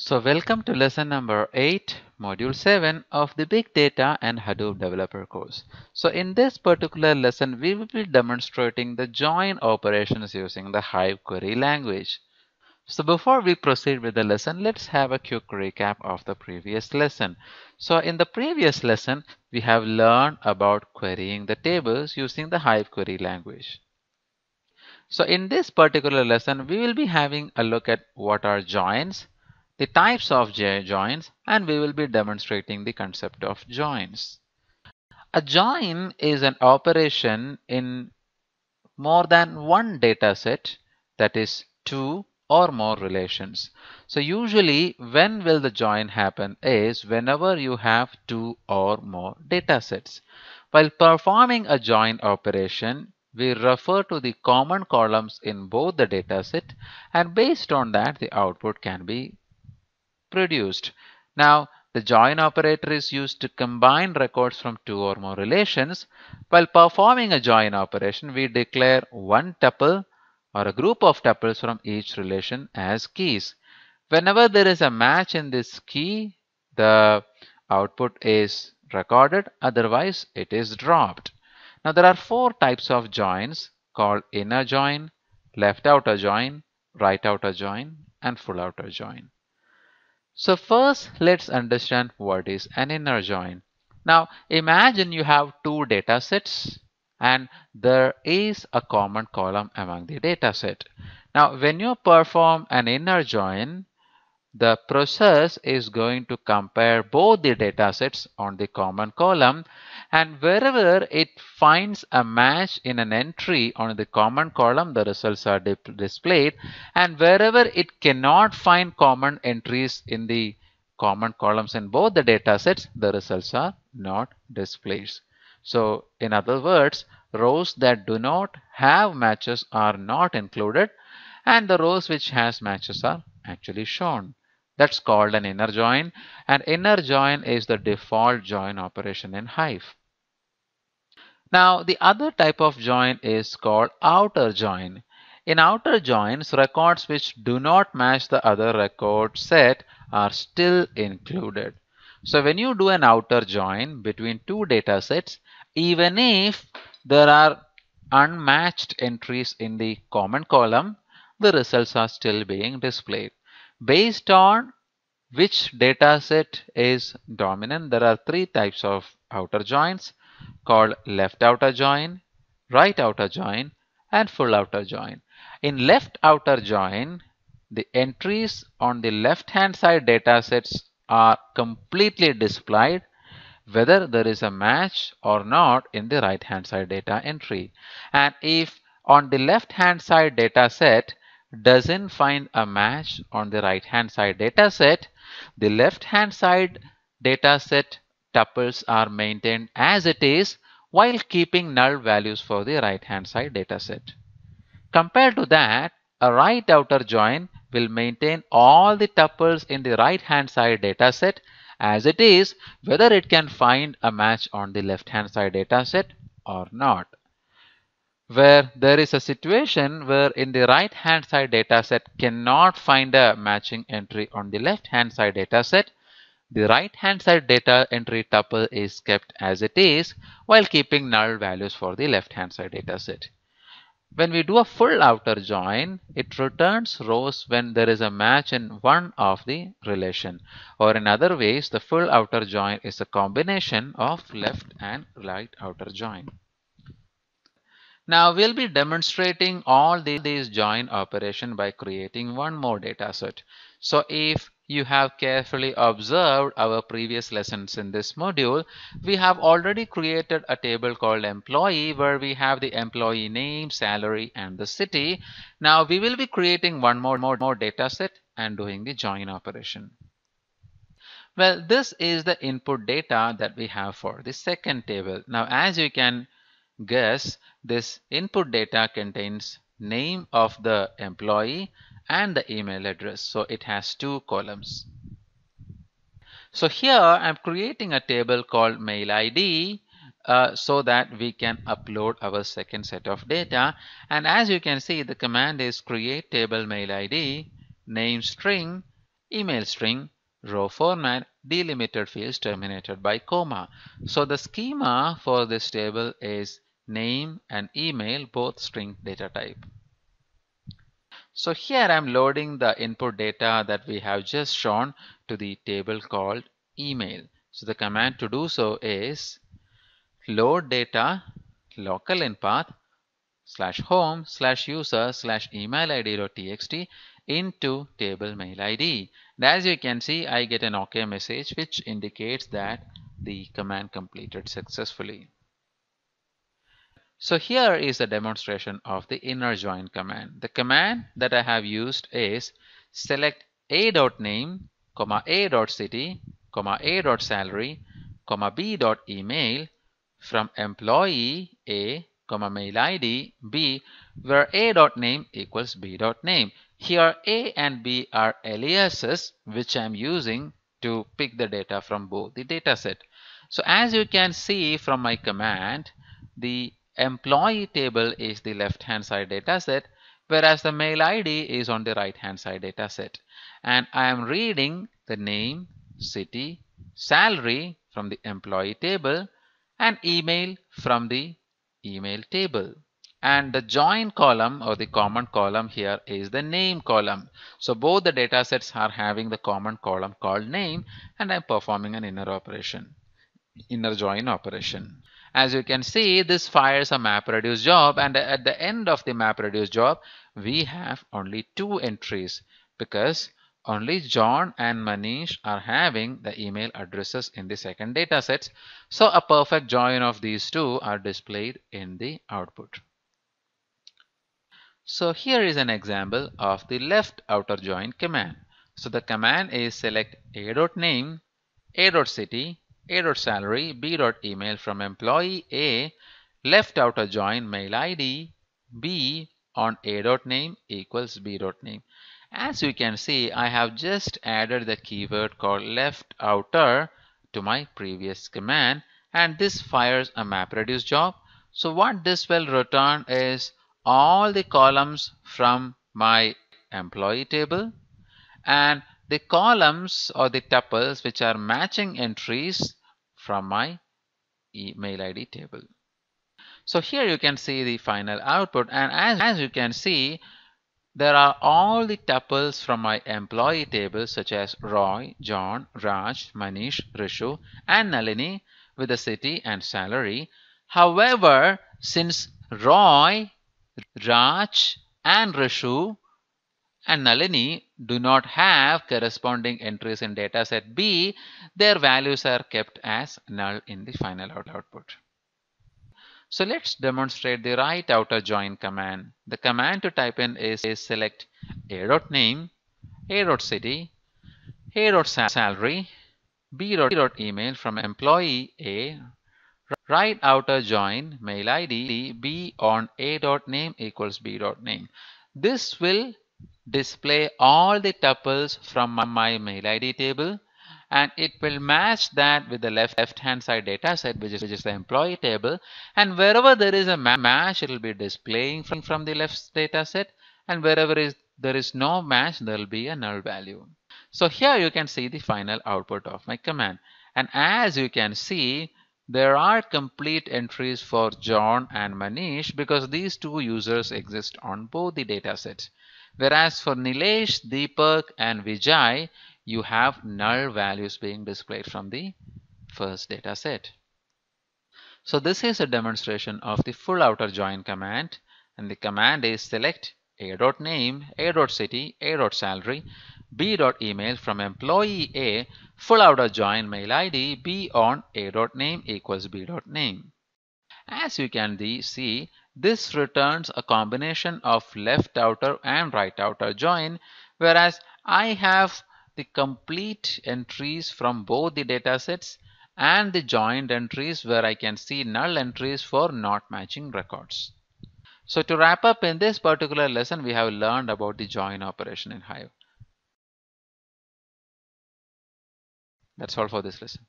So welcome to lesson number 8 module 7 of the big data and Hadoop developer course. So in this particular lesson we will be demonstrating the join operations using the Hive query language. So before we proceed with the lesson let's have a quick recap of the previous lesson. So in the previous lesson we have learned about querying the tables using the Hive query language. So in this particular lesson we will be having a look at what are joins the types of joins and we will be demonstrating the concept of joins. A join is an operation in more than one data set that is two or more relations. So usually when will the join happen is whenever you have two or more data sets. While performing a join operation, we refer to the common columns in both the data set and based on that the output can be produced. Now, the join operator is used to combine records from two or more relations. While performing a join operation, we declare one tuple or a group of tuples from each relation as keys. Whenever there is a match in this key, the output is recorded, otherwise it is dropped. Now there are four types of joins called inner join, left outer join, right outer join, and full outer join. So first let's understand what is an inner join. Now imagine you have two data sets and there is a common column among the data set. Now when you perform an inner join, the process is going to compare both the data sets on the common column and wherever it finds a match in an entry on the common column the results are displayed. And wherever it cannot find common entries in the common columns in both the data sets the results are not displayed so in other words rows that do not have matches are not included and the rows which has matches are actually shown. That's called an inner join. And inner join is the default join operation in Hive. Now the other type of join is called outer join. In outer joins, records which do not match the other record set are still included. So when you do an outer join between two data sets, even if there are unmatched entries in the common column, the results are still being displayed. Based on which data set is dominant, there are three types of outer joins called left outer join, right outer join, and full outer join. In left outer join, the entries on the left hand side data sets are completely displayed whether there is a match or not in the right hand side data entry. And if on the left hand side data set doesn't find a match on the right hand side data set, the left hand side data set tuples are maintained as it is while keeping null values for the right hand side dataset. Compared to that, a right outer join will maintain all the tuples in the right hand side dataset as it is whether it can find a match on the left hand side dataset or not where there is a situation where in the right hand side dataset cannot find a matching entry on the left hand side data set, the right hand side data entry tuple is kept as it is while keeping null values for the left hand side data set. When we do a full outer join, it returns rows when there is a match in one of the relation. Or in other ways, the full outer join is a combination of left and right outer join. Now we'll be demonstrating all these join operation by creating one more data set. So if you have carefully observed our previous lessons in this module, we have already created a table called employee where we have the employee name, salary and the city. Now we will be creating one more, more, more data set and doing the join operation. Well, this is the input data that we have for the second table. Now, as you can guess, this input data contains name of the employee and the email address. So it has two columns. So here I'm creating a table called mail ID uh, so that we can upload our second set of data. And as you can see, the command is create table mail ID, name string, email string, row format, delimited fields terminated by comma. So the schema for this table is name and email both string data type. So here I'm loading the input data that we have just shown to the table called email. So the command to do so is load data local in path slash home slash user slash email id.txt into table mail id. And as you can see, I get an OK message which indicates that the command completed successfully. So here is a demonstration of the inner join command. The command that I have used is select a.name, comma a.city, comma a.salary, comma b.email from employee A, comma mail ID B, where a.name equals b.name. Here A and B are aliases which I am using to pick the data from both the dataset. So as you can see from my command, the employee table is the left hand side data set whereas the mail ID is on the right hand side data set. And I am reading the name, city, salary from the employee table and email from the email table. And the join column or the common column here is the name column. So both the data sets are having the common column called name and I'm performing an inner operation inner join operation as you can see, this fires a MapReduce job and at the end of the MapReduce job, we have only two entries because only John and Manish are having the email addresses in the second data sets. So a perfect join of these two are displayed in the output. So here is an example of the left outer join command. So the command is select a dot name, a a.name, a.city, a.salary, b.email from employee A, left outer join mail ID B on a.name equals b.name. As you can see, I have just added the keyword called left outer to my previous command and this fires a MapReduce job. So what this will return is all the columns from my employee table and the columns or the tuples which are matching entries from my email ID table. So here you can see the final output and as, as you can see there are all the tuples from my employee table such as Roy, John, Raj, Manish, Rishu and Nalini with the city and salary. However, since Roy, Raj and Rishu and Nalini do not have corresponding entries in dataset B, their values are kept as null in the final output. So let's demonstrate the right outer join command. The command to type in is, is select a.name, a.city, a.salary, b.email from employee A, right outer join mail ID B on a.name equals b.name. This will display all the tuples from my mail ID table and it will match that with the left left hand side data set which is, which is the employee table and wherever there is a match it will be displaying from, from the left data set and wherever is there is no match there will be a null value. So here you can see the final output of my command and as you can see there are complete entries for John and Manish because these two users exist on both the data sets. Whereas for Nilesh, Deepak and Vijay, you have null values being displayed from the first data set. So this is a demonstration of the full outer join command and the command is select a.name, a.city, a.salary, b.email from employee A full outer join mail ID b on a.name equals b.name. As you can see, this returns a combination of left outer and right outer join, whereas I have the complete entries from both the datasets and the joined entries where I can see null entries for not matching records. So to wrap up in this particular lesson, we have learned about the join operation in Hive. That's all for this lesson.